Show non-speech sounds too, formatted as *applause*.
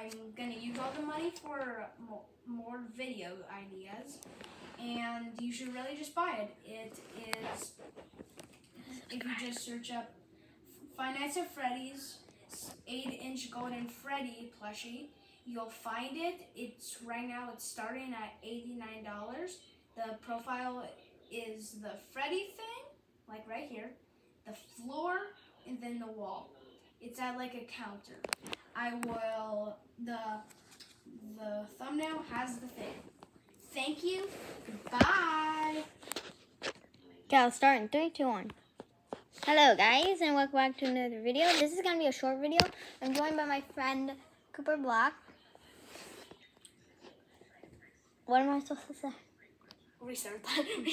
I'm gonna use all the money for more, more video ideas, and you should really just buy it. It is if you just search up Five Nights at Freddy's 8-inch golden Freddy plushie, you'll find it. It's right now. It's starting at eighty-nine dollars. The profile is the Freddy thing, like right here, the floor, and then the wall. It's at like a counter. I will the the thumbnail has the thing. Thank you. Goodbye. Okay, I'll start in three, two, one. Hello, guys, and welcome back to another video. This is gonna be a short video. I'm joined by my friend Cooper Block. What am I supposed to say? Restart that. *laughs*